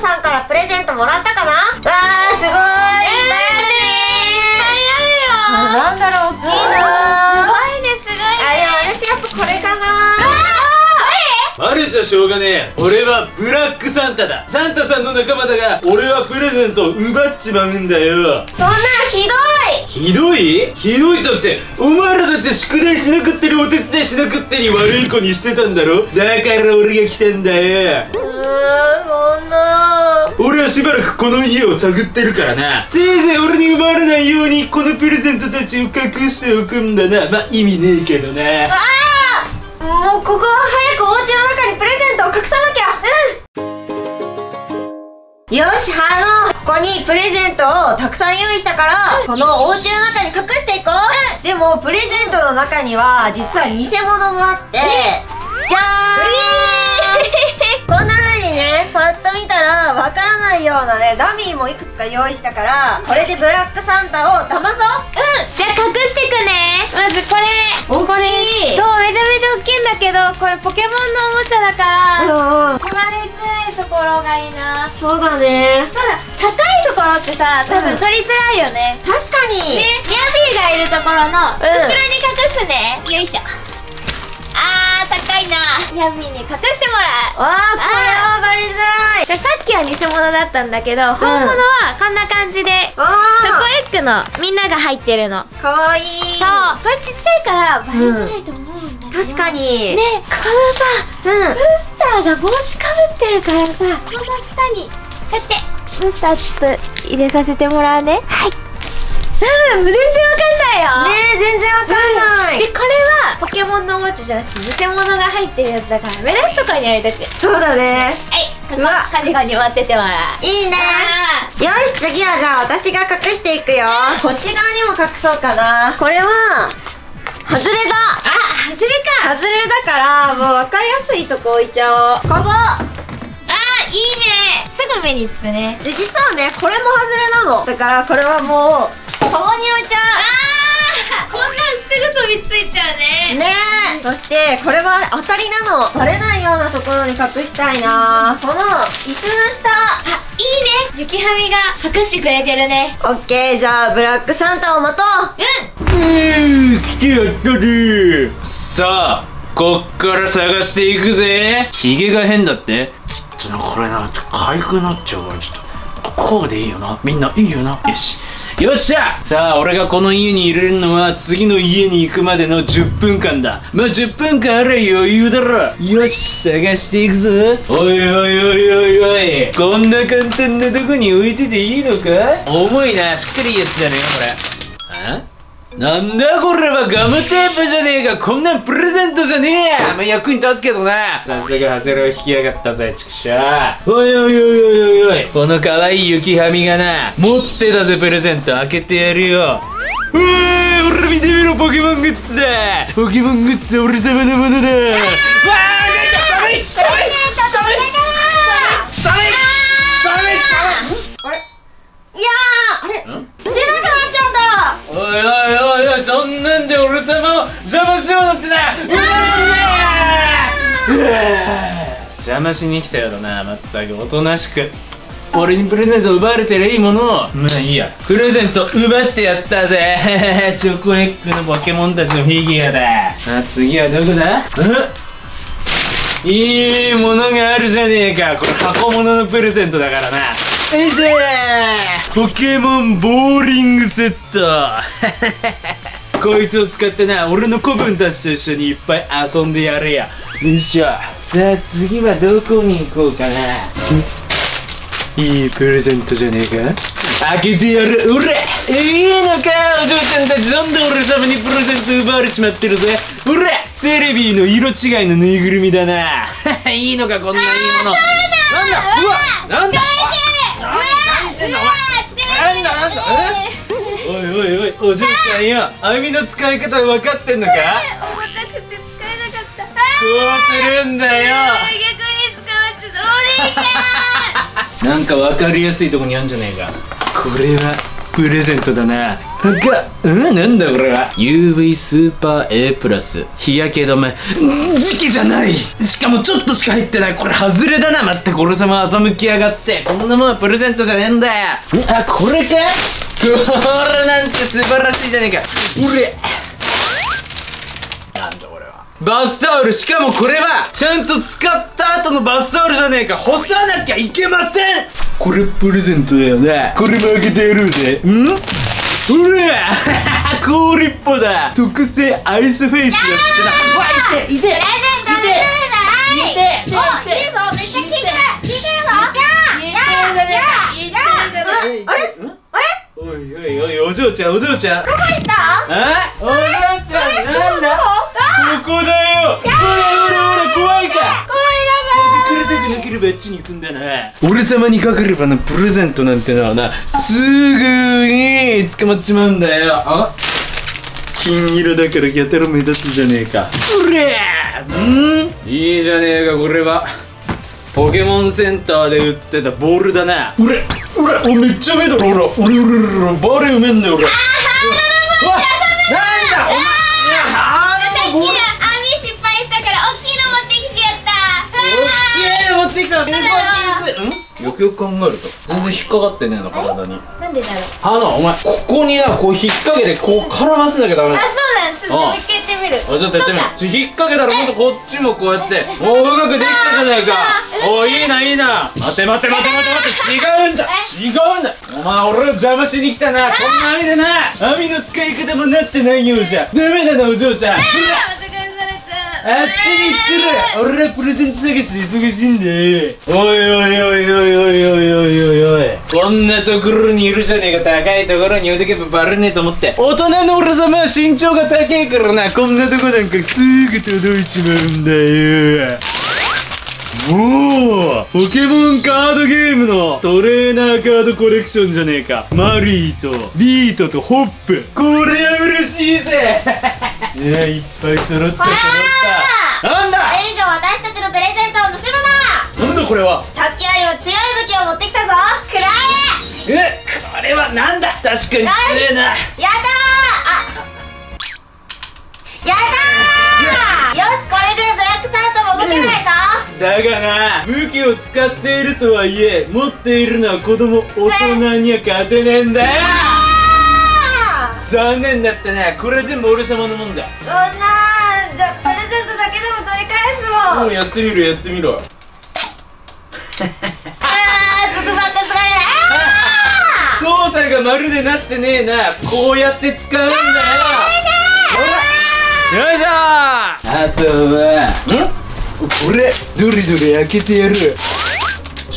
さんからプレゼントもらったかな？わーすごい。いっぱいあるね。あなんだろう大きいな。すごいねすごいね。あでも私やっぱこれかな。あるじゃしょうがねえ。俺はブラックサンタだ。サンタさんの仲間だが俺はプレゼントを奪っちまうんだよ。そんなのひどい。ひどい？ひどいだってお前らだって宿題しなくってりお手伝いしなくってり悪い子にしてたんだろ。だから俺が来たんだよそんな俺はしばらくこの家を探ってるからな。せいぜい俺に奪われないようにこのプレゼントたちを隠しておくんだな。まあ意味ねえけどな。あもうここは早くお家の中にプレゼントを隠さなきゃ。うん。よしハロー。ここにプレゼントをたくさん用意したからこのお家の中に隠していこう、でもプレゼントの中には実は偽物もあって。じゃーんいようなねダミーもいくつか用意したからこれでブラックサンタを騙そう。うん。じゃあ隠してくね。まずこれ。大きい。そうめちゃめちゃ大きいんだけどこれポケモンのおもちゃだからうんうん。取られづらいところがいいな。そうだね。そうだ高いところってさ多分取りづらいよね、確かに。ねミャビーがいるところの後ろに隠すね、よいしょいな。ミャビーに隠してもらう。わあこれはバレづらい。でさっきは偽物だったんだけど、本物はこんな感じであ。チョコエッグのみんなが入ってるの。かわいい。そう。これちっちゃいからバレづらいと思うんだけど、確かに。ねこのさうん。ブースターが帽子かぶってるからさ。この下に。こうやってブースターちょっと入れさせてもらうね。はい。うん全然わかんないよ。ねえ全然わかんない、でこれはポケモンのおもちゃじゃなくて偽物が入ってるやつだから目立つとこにやりたく。てそうだね。はいここカジコに持ってってもらう。いいね。よし次はじゃあ私が隠していくよ。こっち側にも隠そうかな。これは外れだ。あ外れか。外れだからもう分かりやすいとこ置いちゃおう。ここ。あーいいね。すぐ目につくね。で実はねこれも外れなの。だからこれはもうついちゃうね。うねえ。そしてこれは当たりなの。バレないようなところに隠したいな。この椅子の下。あいいね。雪はみが隠してくれてるね。オッケー。じゃあブラックサンタを待とう。うん。えー、来てやったでさあこっから探していくぜ。ヒゲが変だって。ちょっとなこれなちょっとかゆくなっちゃうわ。ちょっとこうでいいよな。みんないいよな。よしよっしゃ!さあ俺がこの家に入れるのは次の家に行くまでの10分間だ。まあ10分間あれば余裕だろ。よし探していくぞ。おいおいおいおいおい。こんな簡単なとこに置いてていいのか?重いな。しっかりいいやつじゃねえかこれ。あ?なんだこれは。ガムテープじゃねえか。こんなんプレゼントじゃねえや。まあ、役に立つけどな。さすがハゼロを引きやがったぜチクシャーおいおいおいおいおいおい。この可愛い雪はみがな。持ってたぜプレゼント。開けてやるよ。うえー、俺見てみろポケモングッズだ。ポケモングッズは俺様のものだ。わあ寒い。寒い。寒い。寒い。寒い。寒い。い。やーあれん？出なくなっちゃったおいおいおいおい邪魔しようなんてな。うわうわ邪魔しに来たようだな。まったくおとなしく。俺にプレゼント奪われてりゃいいものを。まあいいや。プレゼント奪ってやったぜ。チョコエッグのポケモンたちのフィギュアだ。あ次はどこだ？んいいものがあるじゃねえか。これ箱物のプレゼントだからな。よいしょポケモンボーリングセット こいつを使ってな俺の子分たちと一緒にいっぱい遊んでやれや。よいしょ。さあ次はどこに行こうかな。いいプレゼントじゃねえか？開けてやる。おらいいのかお嬢ちゃんたち。なんで俺様にプレゼント奪われちまってるぜ。ほらセレビーの色違いのぬいぐるみだな。いいのかこんないいもの。なんだうわなんだ。何してんのお前。なんだなんだ。え？おいおいお嬢ちゃんよ網の使い方分かってんのか重たくて使えなかったこうするんだよ逆に捕まっちゃったお姉ちゃんなんか分かりやすいとこにあんじゃねえかこれはプレゼントだながうんなんだこれは UV スーパー A プラス日焼け止め時期じゃないしかもちょっとしか入ってないこれ外れだな待ってこれ様欺きやがってこんなもんはプレゼントじゃねえんだよあこれかこれなんて素晴らしいじゃねえか。うれなんだこれは。バスタオル。しかもこれはちゃんと使った後のバスタオルじゃねえか。干さなきゃいけません。これプレゼントだよね。これもあげてやろうぜん？うれ 氷っぽだ。特製アイスフェイスやってなわいていて。プレゼントの夢だいいて。おいいぞめっちゃ効いてる。効いてるぞ。やーやーやー。やーあれ？いおいおいお嬢ちゃんお嬢ちゃん。どこ行った？あお嬢ちゃんなんだ？あこ？こだよ。ほらほらほら怖いか。怖い隠れたくなければあっちに行くんだな俺様にかかればなプレゼントなんてのはなすぐに捕まっちまうんだよ。あ？金色だからやたら目立つじゃねえか。うれうん？いいじゃねえかこれはポケモンセンターで売ってたボールだなうれうれおめっちゃ目だろほらおれおれおれバレうめんだよ俺。あーなんだお前いや鼻のボール網失敗したから大きいの持ってきてやった。オッケー持ってきたベースボールケース。ん？よくよく考えると全然引っかかってねえの体に。なんでだろう。花お前ここになこう引っ掛けてこう絡ませなきゃダメだ。あそうなんちょっともう一回る。ちょっとやってみる。ち引っ掛けたらもっとこっちもこうやっておうまくできたじゃないか。おいいないいな。待て待て待て待て待て。違うんだ。違うんだ。お前俺を邪魔しに来たな。こんな網でな。網の使い方もなってないようじゃ。ダメだなお嬢ちゃん。あっちに行ってる。俺はプレゼント探しで忙しいんだおいおいおいこんなところにいるじゃねえか高いところに置いとけばバレねえと思って。大人の俺様は身長が高いからな。こんなとこなんかすぐ届いちまうんだよ。もうポケモンカードゲームのトレーナーカードコレクションじゃねえか。マリーとビートとホップ。これは嬉しいぜ。いやいっぱい揃った揃った。なんだ！これ以上私たちのプレゼントを盗むななんだこれは？持ってきたぞ。くらええこれはなんだ？確かに失礼な。やだやだー。よしこれでブラックサンタも動けないぞ。だがな武器を使っているとはいえ持っているのは子供大人には勝てねえんだよ。あ残念だったなこれ全部俺様のもんだ。ーそんなーじゃあプレゼントだけでも取り返すもん。もうやってみろやってみろ がまるでなってねえな。こうやって使うんだよ。よいしょあとはん？これ。どれどれ開けてやる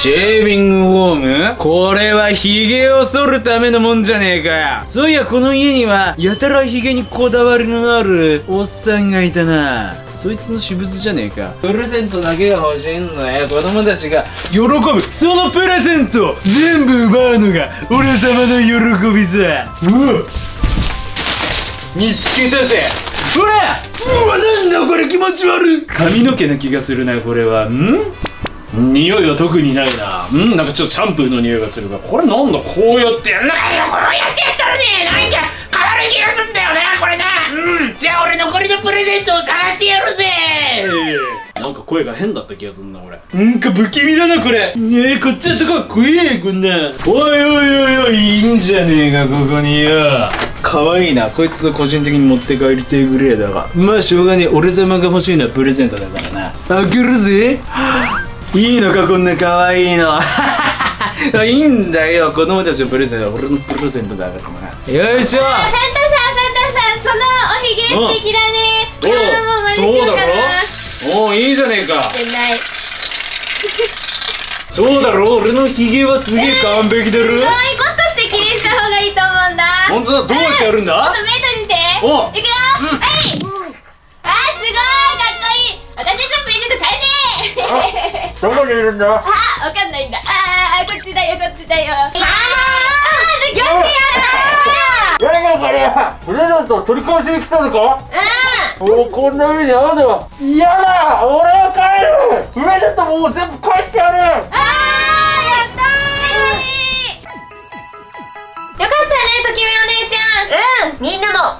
シェービングフォーム？これはヒゲを剃るためのもんじゃねえか。そういやこの家にはやたらヒゲにこだわりのあるおっさんがいたな。そいつの私物じゃねえか。プレゼントだけが欲しいんだよ子供たちが喜ぶ。そのプレゼント全部奪うのが俺様の喜びさ。うわ見つけたぜ。ほら。うわなんだこれ。気持ち悪い。髪の毛な気がするなこれは。ん？匂いは特にないな。うんなんかちょっとシャンプーの匂いがするぞ。これなんだ？こうやってやんなこうやってやったらねなんか変わる気がすんだよなこれなうんじゃあ俺残りのプレゼントを探してやるぜ。なんか声が変だった気がすんな俺なんか不気味だなこれ。ねえこっちはとこ怖えこんな。おいおいおいおいいいんじゃねえかここによ。可愛いな。こいつを個人的に持って帰りてえぐれえだが。まあしょうがねえ。俺様が欲しいのはプレゼントだからな。開けるぜいいのかこんな可愛いの。いいんだよ。子供たちのプレゼントは俺のプレゼントだから。なよいしょ。サンタさんサンタさんそのおひげ素敵だね。お今日のも真似しようかな。おおいいじゃねえか。そうだろ？俺のヒゲはすげえ完璧だろ？すごい。もっと素敵にした方がいいと思うんだ。本当だ。どうやってやるんだ？もっと目閉じて。おいくよ、はいあーすごいかっこいい私たちのプレゼント返せどこにいるんだ？あわかんないんだ。あーこっちだよこっちだよ。あーよくやった誰がこれプレゼントを取り返しに来たのか？ーおおこんな目に遭うのは？嫌だ！俺は帰る！プレゼントもう全部返してやる！あーやったー。よかったね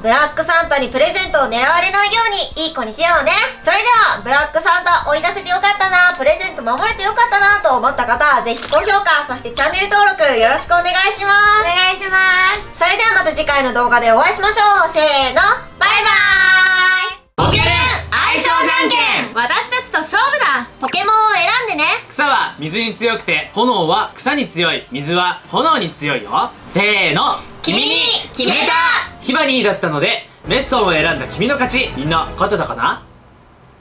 ブラックサンタにプレゼントを狙われないようにいい子にしようね。それではブラックサンタ追い出せてよかったな。プレゼント守れてよかったなと思った方ぜひ高評価そしてチャンネル登録よろしくお願いします。お願いします。それではまた次回の動画でお会いしましょう。せーのバイバーイ。ポケルン相性じゃんけん。私たちと勝負だ。ポケモンを選んでね。草は水に強くて炎は草に強い。水は炎に強いよ。せーの君に決めた。ヒバニーだったのでメッソンを選んだ君の勝ち。みんな勝てたかな？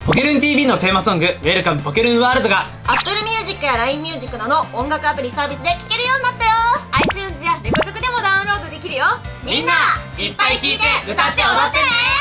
ポケルン TV のテーマソング「ウェルカムポケルンワールド」が Apple Music や LINE Music など音楽アプリサービスで聴けるようになったよ。iTunes やレコチョクでもダウンロードできるよ。みんないっぱい聴いて歌って踊ってね